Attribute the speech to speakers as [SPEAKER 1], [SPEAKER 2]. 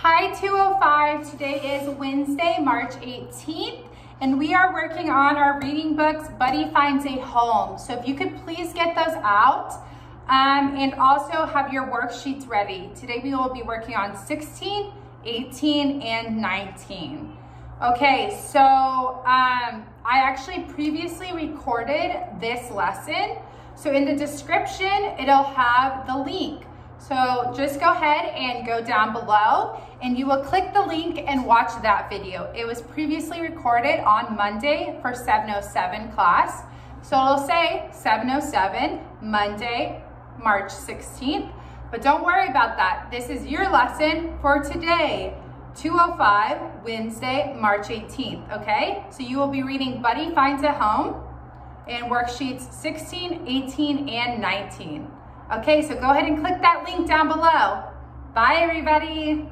[SPEAKER 1] Hi 205, today is Wednesday, March 18th, and we are working on our reading books, Buddy Finds a Home. So if you could please get those out um, and also have your worksheets ready. Today we will be working on 16, 18, and 19. Okay, so um, I actually previously recorded this lesson. So in the description, it'll have the link. So just go ahead and go down below and you will click the link and watch that video. It was previously recorded on Monday for 707 class. So it'll say 707 Monday, March 16th. But don't worry about that. This is your lesson for today, 205 Wednesday, March 18th, okay? So you will be reading Buddy Finds a Home in worksheets 16, 18, and 19. Okay, so go ahead and click that link down below. Bye, everybody.